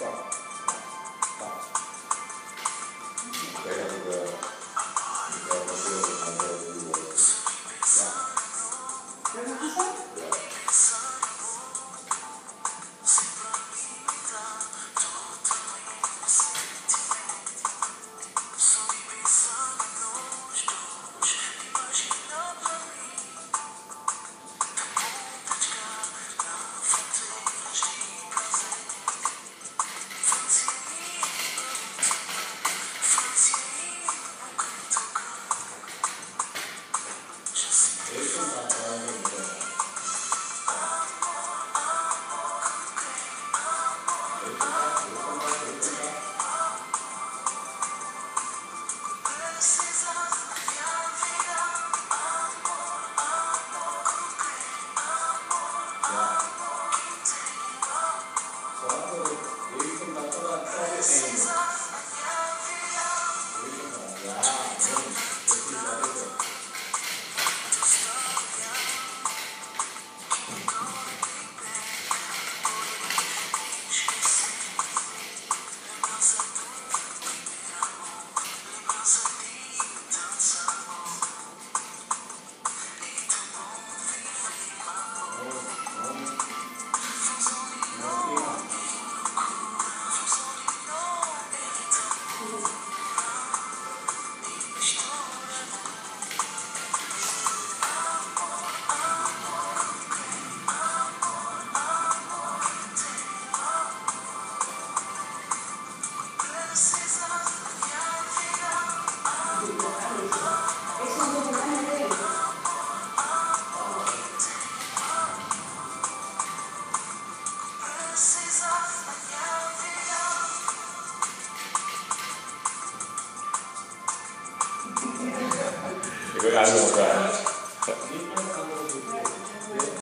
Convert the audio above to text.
God. Wir werden uns